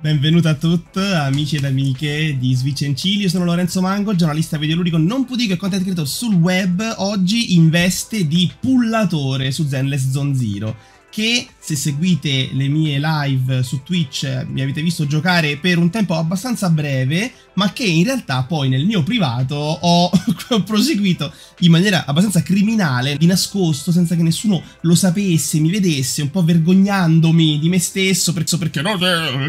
Benvenuto a tutti, amici ed amiche di Switch and Chill. Io sono Lorenzo Mango, giornalista videoludico non pudico e content creator sul web. Oggi in veste di pullatore su Zenless Zone Zero che se seguite le mie live su Twitch mi avete visto giocare per un tempo abbastanza breve, ma che in realtà poi nel mio privato ho proseguito in maniera abbastanza criminale, di nascosto, senza che nessuno lo sapesse, mi vedesse, un po' vergognandomi di me stesso, perché no,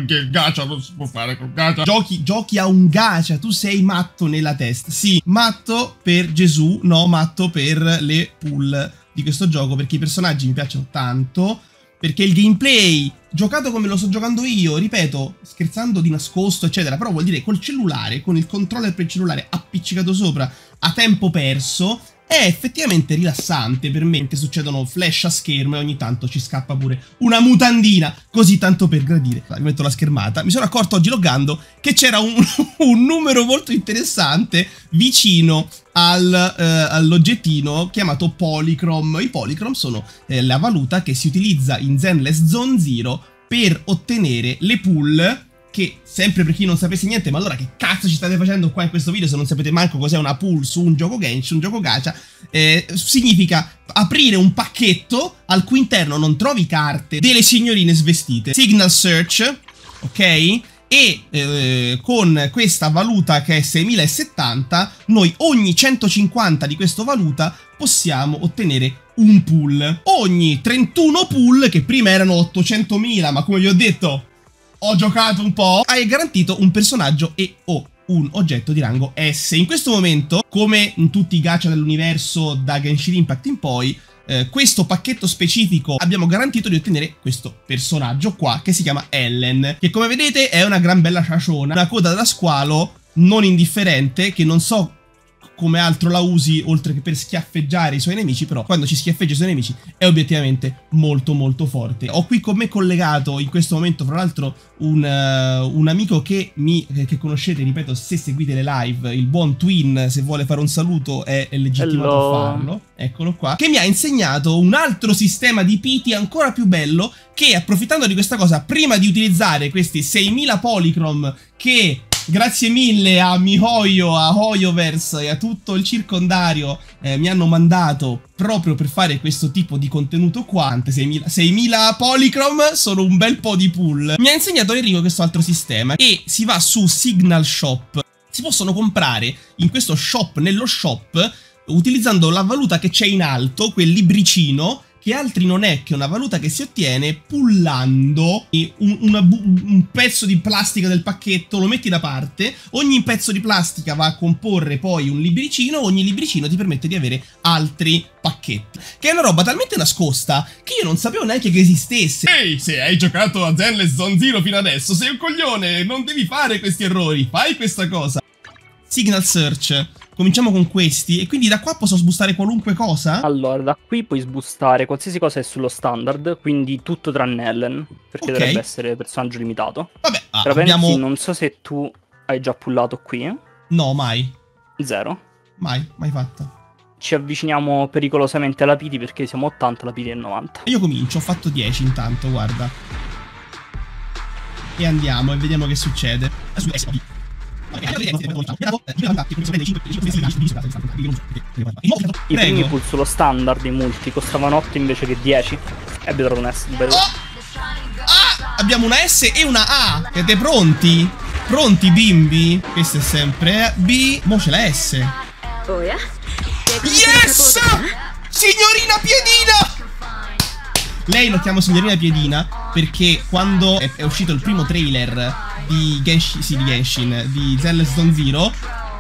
che gacha non si può fare con gacha. Giochi, giochi a un gacha, tu sei matto nella testa. Sì, matto per Gesù, no, matto per le pull di questo gioco perché i personaggi mi piacciono tanto, perché il gameplay, giocato come lo sto giocando io, ripeto, scherzando di nascosto, eccetera, però vuol dire col cellulare, con il controller per il cellulare appiccicato sopra, a tempo perso, è effettivamente rilassante per me che succedono flash a schermo e ogni tanto ci scappa pure una mutandina, così tanto per gradire. Mi metto la schermata. Mi sono accorto oggi loggando che c'era un, un, numero molto interessante vicino al, eh, all'oggettino chiamato Polychrome. I Polychrome sono eh, la valuta che si utilizza in Zenless Zone Zero per ottenere le pull che sempre per chi non sapesse niente, ma allora che cazzo ci state facendo qua in questo video se non sapete manco cos'è una pull su un gioco Genshin, un gioco gacha, eh, significa aprire un pacchetto al cui interno non trovi carte delle signorine svestite. Signal search, ok? E eh, con questa valuta che è 6070, noi ogni 150 di questa valuta possiamo ottenere un pull. Ogni 31 pull, che prima erano 800.000, ma come vi ho detto ho giocato un po', hai garantito un personaggio e o un oggetto di rango S. In questo momento, come in tutti i gacha dell'universo da Genshin Impact in poi, eh, questo pacchetto specifico abbiamo garantito di ottenere questo personaggio qua che si chiama Ellen, che come vedete è una gran bella ciaciona, una coda da squalo non indifferente che non so come altro la usi oltre che per schiaffeggiare i suoi nemici, però quando ci schiaffeggia i suoi nemici è obiettivamente molto molto forte. Ho qui con me collegato in questo momento, fra l'altro, un, uh, un, amico che, mi, che conoscete, ripeto, se seguite le live, il buon Twin, se vuole fare un saluto è, è legittimato Hello. a farlo, eccolo qua, che mi ha insegnato un altro sistema di piti ancora più bello che approfittando di questa cosa, prima di utilizzare questi 6000 polychrome che Grazie mille a Mihoyo, a Hoyoverse e a tutto il circondario eh, mi hanno mandato proprio per fare questo tipo di contenuto qua. 6.000, 6.000 Polychrome sono un bel po' di pull. Mi ha insegnato Enrico questo altro sistema e si va su Signal Shop. Si possono comprare in questo shop, nello shop, utilizzando la valuta che c'è in alto, quel libricino, che altri non è che una valuta che si ottiene pullando un, una, un, pezzo di plastica del pacchetto, lo metti da parte, ogni pezzo di plastica va a comporre poi un libricino, ogni libricino ti permette di avere altri pacchetti. Che è una roba talmente nascosta che io non sapevo neanche che esistesse. Ehi, se hai giocato a Zenless Zone Zero fino adesso, sei un coglione, non devi fare questi errori, fai questa cosa. Signal Search Cominciamo con questi e quindi da qua posso sbustare qualunque cosa? Allora, da qui puoi sbustare qualsiasi cosa è sullo standard, quindi tutto tranne Ellen, perché okay. dovrebbe essere personaggio limitato. Vabbè, ah, Però abbiamo... pensi, non so se tu hai già pullato qui. No, mai. Zero. Mai, mai fatto. Ci avviciniamo pericolosamente alla Piti perché siamo 80, la Piti è 90. Io comincio, ho fatto 10 intanto, guarda. E andiamo e vediamo che succede. I primi pull sullo standard i multi costavano 8 invece che 10 e abbiamo trovato un S. Oh! Ah! Abbiamo una S e una A. Siete pronti? Pronti bimbi? Questo è sempre B. Mo c'è la S. Oh yeah? Yes! Signorina Piedina! Lei lo chiamo signorina Piedina perché quando è, uscito il primo trailer di Genshin, sì, di Genshin, di Zenless Zone Zero,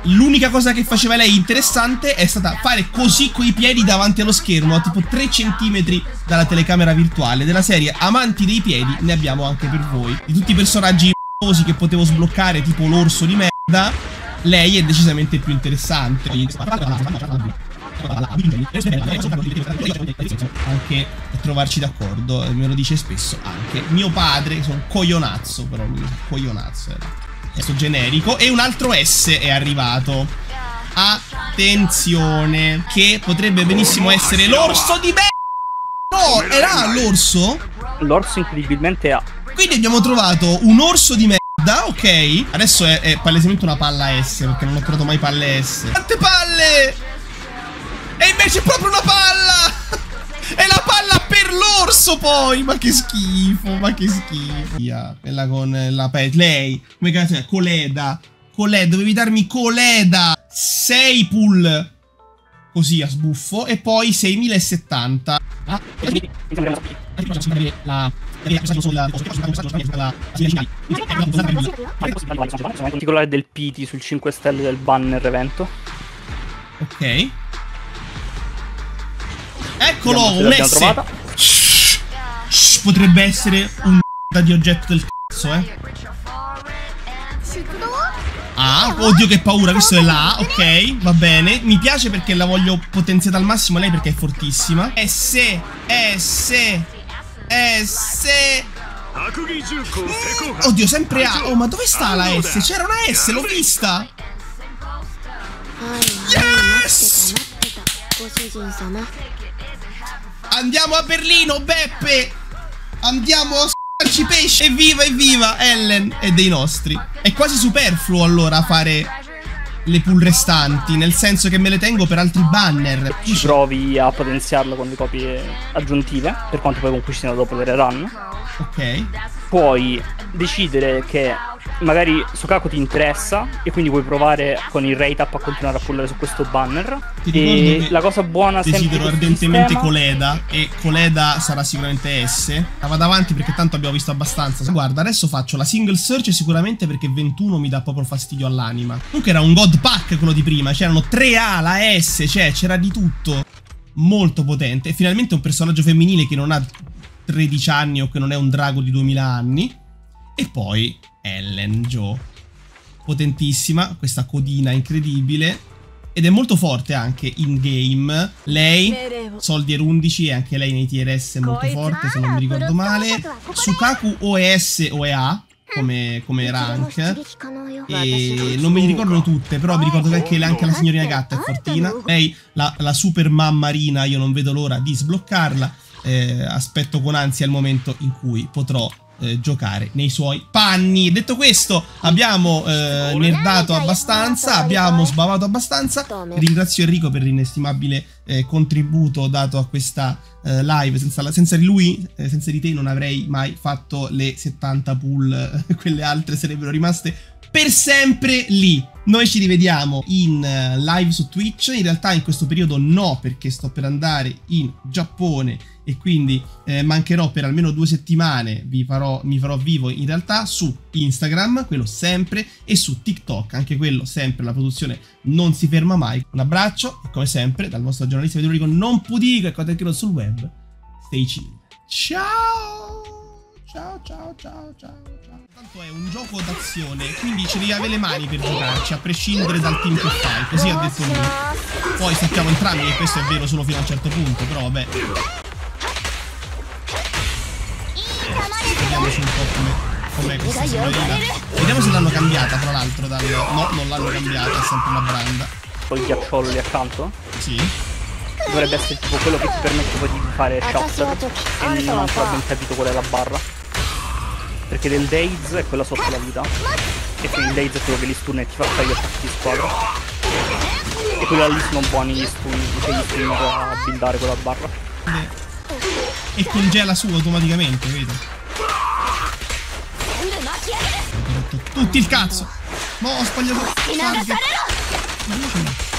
l'unica cosa che faceva lei interessante è stata fare così coi piedi davanti allo schermo, a tipo 3 cm dalla telecamera virtuale. Della serie Amanti dei piedi ne abbiamo anche per voi. Di tutti i personaggi che potevo sbloccare, tipo l'orso di merda, lei è decisamente più interessante anche trovarci d'accordo, me lo dice spesso anche mio padre, sono un coglionazzo però lui, coglionazzo era. Questo generico e un altro S è arrivato. Attenzione, che potrebbe benissimo essere l'orso di me. No, era l'orso? L'orso incredibilmente ha Quindi abbiamo trovato un orso di merda, ok? Adesso è, è palesemente una palla S, perché non ho trovato mai palle S. Quante palle! E invece è proprio una palla! È la palla per l'orso poi! Ma che schifo, ma che schifo. Quella con la pet. Lei, come cazzo è? Coleda. Coleda, dovevi darmi Coleda. 6 pull. Così a sbuffo. E poi 6070. Ah, la... particolare del PT sul 5 stelle del banner evento. Ok. Eccolo, un S. Shh, shh, potrebbe essere un di oggetto del cazzo, eh. Ah, oddio che paura, questo è la ok, va bene. Mi piace perché la voglio potenziata al massimo lei perché è fortissima. S, S, S. Oddio, sempre A. Oh, ma dove sta la S? C'era una S, l'ho vista. Andiamo a Berlino, Beppe! Andiamo a s***arci pesce! Evviva, evviva! Ellen è dei nostri. È quasi superfluo allora fare le pull restanti, nel senso che me le tengo per altri banner. Ci provi a potenziarlo con le copie aggiuntive, per quanto poi comunque ci siano dopo le rerun. Ok. Puoi decidere che magari Sukaku ti interessa e quindi puoi provare con il rate up a continuare a pullare su questo banner. Ti e la cosa buona sempre desidero ardentemente sistema... Coleda e Coleda sarà sicuramente S. Vado avanti perché tanto abbiamo visto abbastanza. Guarda, adesso faccio la single search sicuramente perché 21 mi dà proprio fastidio all'anima. Comunque era un god pack quello di prima, c'erano 3A, la S, cioè c'era di tutto. Molto potente. E finalmente un personaggio femminile che non ha 13 anni o che non è un drago di 2000 anni. E poi Ellen Joe. Potentissima, questa codina incredibile. Ed è molto forte anche in game. Lei, Soldier 11, e anche lei nei tier S è molto forte, se non mi ricordo male. Sukaku o è S o è A, come, come rank. E non me li ricordo tutte, però mi ricordo che anche, anche la signorina gatta è fortina. Lei, la, la super mamma Rina, io non vedo l'ora di sbloccarla. Eh, aspetto con ansia il momento in cui potrò eh, giocare nei suoi panni. Detto questo, abbiamo eh, nerdato abbastanza, abbiamo sbavato abbastanza. Ringrazio Enrico per l'inestimabile eh, contributo dato a questa eh, live. Senza, senza, di lui, eh, senza di te, non avrei mai fatto le 70 pull. quelle altre sarebbero rimaste per sempre lì. Noi ci rivediamo in live su Twitch, in realtà in questo periodo no perché sto per andare in Giappone e quindi eh, mancherò per almeno due settimane, farò, mi farò vivo in realtà su Instagram, quello sempre, e su TikTok, anche quello sempre, la produzione non si ferma mai. Un abbraccio e come sempre dal vostro giornalista videoludico non pudico e content sul web, stay chill. Ciao! Ciao ciao ciao ciao ciao. Tanto è un gioco d'azione, quindi ci devi avere le mani per giocarci, a prescindere dal team che fai, così ha detto lui. Poi sappiamo entrambi che questo è vero solo fino a un certo punto, però vabbè. Vediamoci un po' come com'è questa signorina. Vediamo se l'hanno cambiata, tra l'altro, dal... No, non l'hanno cambiata, è sempre una branda. Poi il ghiacciolo lì accanto? Sì dovrebbe essere tipo quello che ti permette poi di fare shot e non ho ancora ben capito qual è la barra perché del Daze è quella sotto la vita. E quindi il Daze è quello che li stun e ti fa fare gli attacchi di squadra. E quella lì sono buoni gli stun, che gli stun a buildare quella barra. E congela su automaticamente, vedo. Tutti il cazzo! No, ho sbagliato. Target.